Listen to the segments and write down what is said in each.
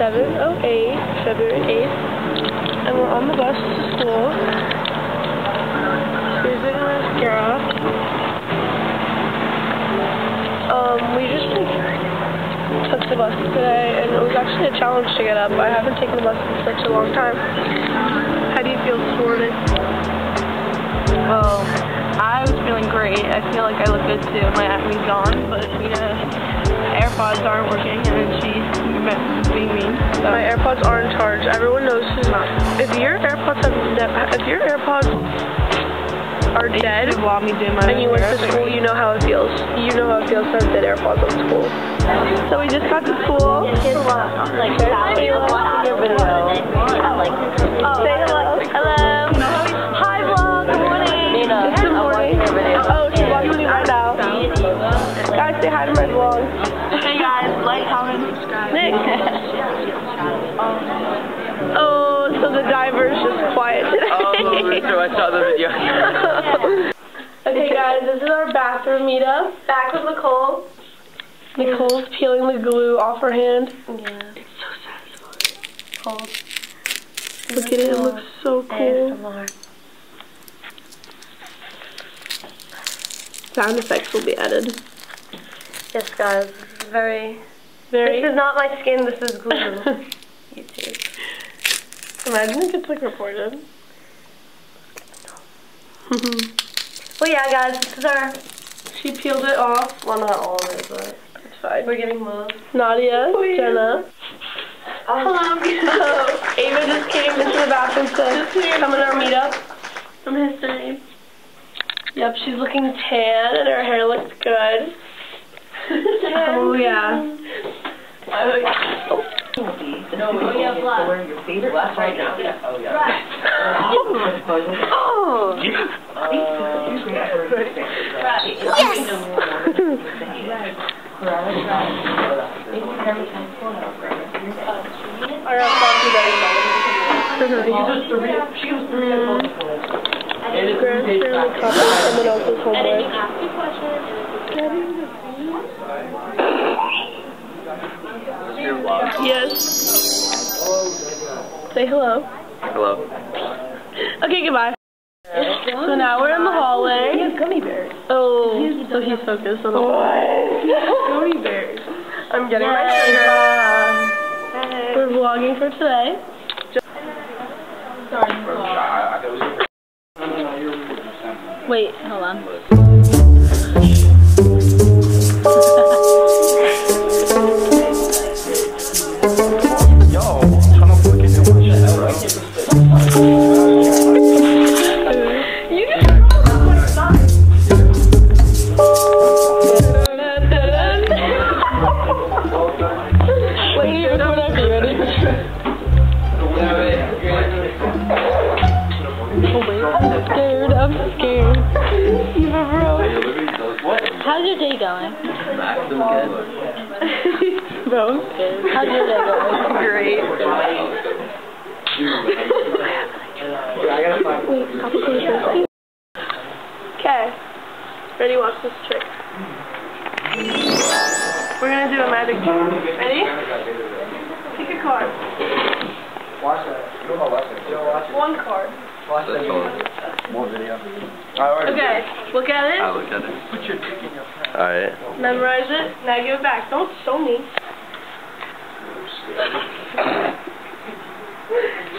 7.08, February 8th, and we're on the bus to school. Here's mascara. Um, we just took the bus today, and it was actually a challenge to get up. I haven't taken the bus in such a long time. How do you feel this morning? Well, I was feeling great. I feel like I look good too. My acne's gone, but Mina, AirPods aren't working, and she's being mean. So. My AirPods are in charge. Everyone knows who's not. If your AirPods have ne- if your AirPods are dead While me doing my and you went to school, you know how it feels. You know how it feels to have dead AirPods at school. So we just got to school. Like, Sally was watching your video. At like, Say hello. Hello. Subscribe. Oh, so the diver's just quiet today. Oh, I saw the video. okay, guys, this is our bathroom meetup. Back with Nicole. Nicole's peeling the glue off her hand. Yeah. It's so satisfying. Cold. Look at it, it looks so cool. ASMR. Sound effects will be added. Yes, guys, this is very. Very. This is not my skin. This is glue. YouTube. Imagine if it's like reported. Well, yeah, guys, this is our. she peeled it off. Well, not all of it, but It's fine. we're getting moved. Nadia, oh, Jenna. Oh. Hello. Oh, Ava just came into the bathroom to come in our meetup from history. Yep, she's looking tan and her hair looks good. oh yeah. No, we have black. wearing your favorite black right now. Oh, yeah. Oh. I got coffee Grand Family Cup and someone else's homework. Yes. Say hello. Hello. Okay, goodbye. So now we're in the hallway. He has gummy bears. Oh, so he's focused on the oh, Gummy bears. I'm getting my sugar. We're vlogging for today. Sorry. Wait, hold on. Bro, I'm scared. How's your day going? Great. Wait, Papa, can you show me? Okay. Ready? Watch this trick. We're gonna do a magic trick. Ready? Pick a card. Watch that. You don't know watch it. You don't watch it. One card. Watch that. More video. I already Okay. Look at it. I look at it. Put your dick in your pants. Alright. Memorize it. Now give it back. Don't show me.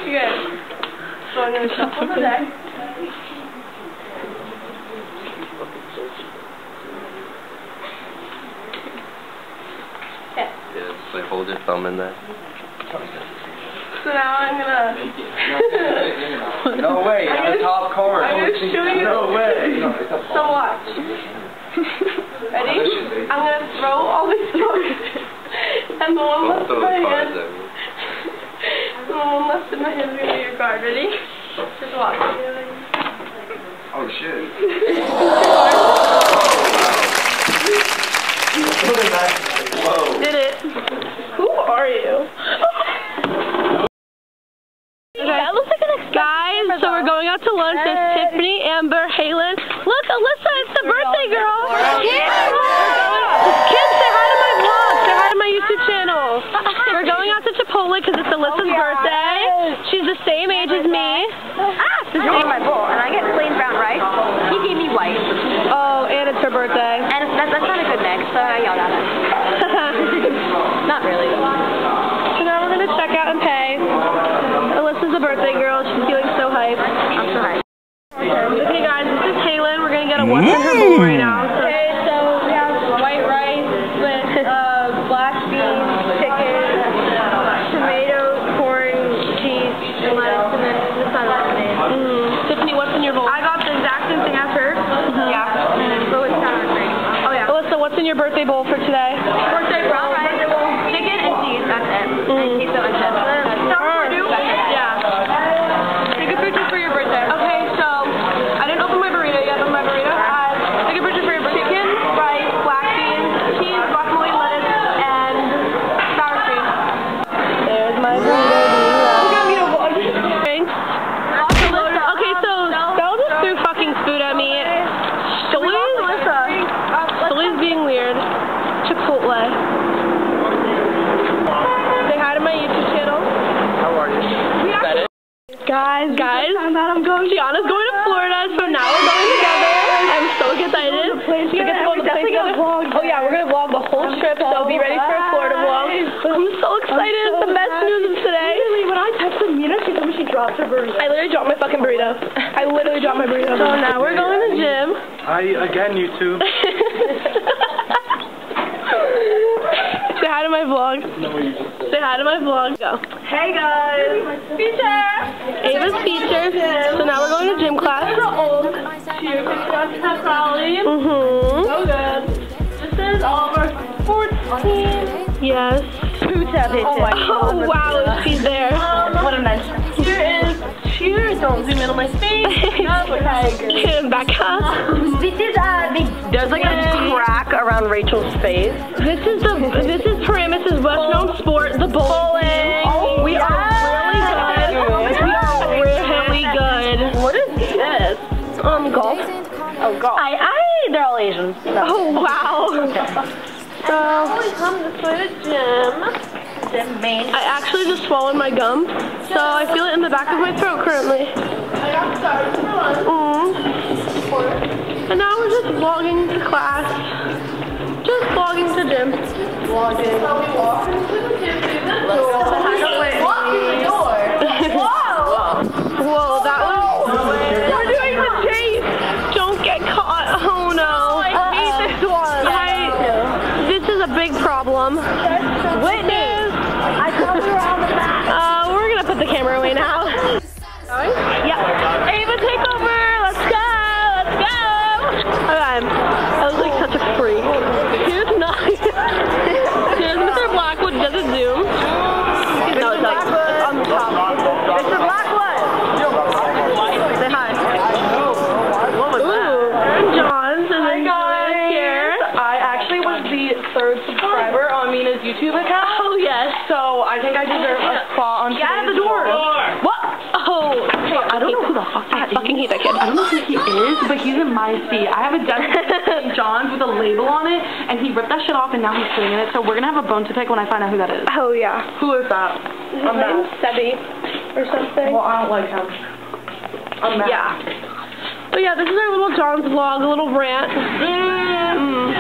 Okay. So I'm gonna shuffle the deck. Okay. Yeah, just like hold your thumb in there. So now I'm gonna. No way, I'm on the top card. I'm gonna show you. No way. So watch. Ready? I'm gonna throw all these cards. and the one left in my hand. The one left in my hand is gonna be your card. Ready? Just watch. Oh shit. Whoa. Did it. Who are you? Okay. That looks like an Guys, so we're going out to lunch. There's Tiffany, Amber, Halen. Look, Alyssa, it's the birthday girl. Kim! Kim, say hi to my vlog. Say hi to my YouTube channel. We're going out to Chipotle. Chipotle because it's Alyssa's birthday. She's the same age as me. Ah, this is my bowl, and I get plain brown rice. He gave me white. Oh, and it's her birthday. And that, that's not a good mix, so I yelled at him. Not really. So now we're gonna check out and pay. Alyssa's a birthday girl. She's feeling so hyped. I'm so hyped. Okay, guys, this is Kaylin. We're gonna get a what's in her bowl right now. So Okay, so we have white rice with uh, black beans, chicken, tomato, corn, cheese, and lettuce, and then this side of lemonade. Mm. Tiffany, what's in your bowl? I got the exact same thing as her. Yeah. But with sour cream. Oh yeah. Alyssa, what's in your birthday bowl for today? Guys, guys, I'm going. Gianna's going to Florida, so now we're going together. I'm so excited. We get to go on the plane together. Oh yeah, we're gonna vlog the whole trip, so be ready for a Florida vlog. I'm so excited. It's the best news of today. Literally, When I texted Mina, she told me she dropped her burrito. I literally dropped my fucking burrito. I literally dropped my burrito. So now we're going to the gym. Hi again, YouTube. Say hi to my vlog. Say hi to my vlog. Go. Hey guys. Feature. Ava's feature. So now we're going to gym class. Mm-hmm. So good. This is all of our sports team. Yes. Oh my Oh wow, she's there. What a mess. Here is Don't zoom in on my face. What tiger. Becca. This is, uh, the, there's like a crack around Rachel's face. This is the this is Paramus's best known sport, the bowling. Oh, we are really good. We are really good. What is this? Um, golf. Oh, God. I, I, they're all Asians. Oh wow. Okay. So We come to gym. I actually just swallowed my gum, so I feel it in the back of my throat currently. I got started for lunch. Mm. And now we're just vlogging to class. Just vlogging to gym. Vlogging. So we walk into the gym through the door. Walk in the door. Whoa. Whoa, that was. We're doing the chase. Don't get caught. Oh no. I hate this one. I, this is a big problem. And then here. I actually was the third subscriber on Mina's YouTube account. Oh yes. So I think I deserve a spot on Get out of the door. What? Oh. I don't know who the fuck that I is. fucking hate that kid. I don't know who he is, but he's in my seat. I have a St. John's with a label on it, and he ripped that shit off, and now he's sitting in it. So we're gonna have a bone to pick when I find out who that is. Oh yeah. Who is that? His name's Sebi or something. Well, I don't like him. I'm mad. Yeah. But yeah, this is our little John's vlog, a little rant. Mm.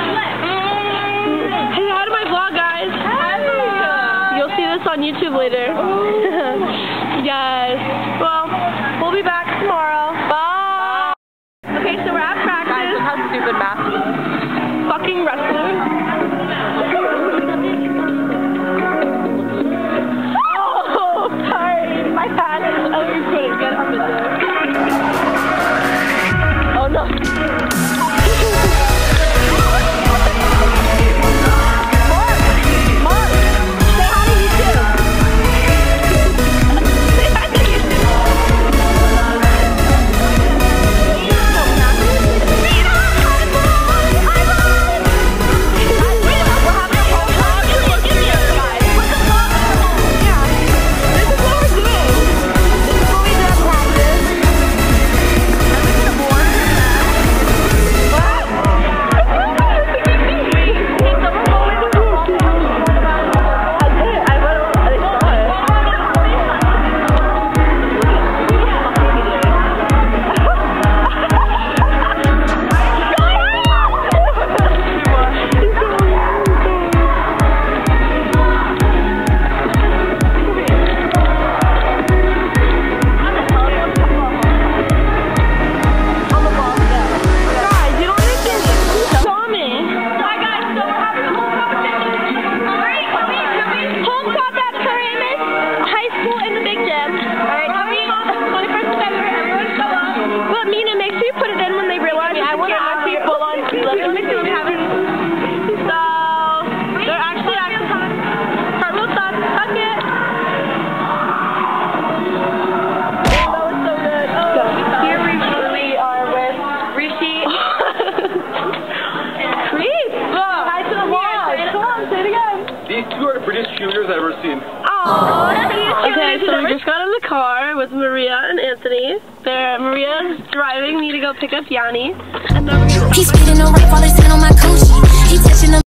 Hey, hi to my vlog, guys. You'll see this on YouTube later. yes. Well, we'll be back tomorrow. pick up Yanni. He's spitting no rape while he's on my coochie. He's touching the